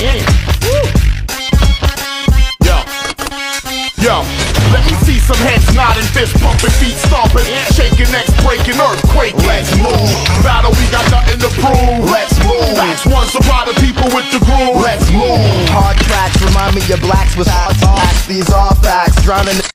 Yo, yo. Let me see some heads nodding, fist pumping, feet stomping, yeah. shaking, necks breaking, earthquake. Let's move. Battle, we got nothing to prove. Let's move. Facts one supply the people with the groove. Let's move. Hard tracks remind me of blacks with hot These are facts, drowning.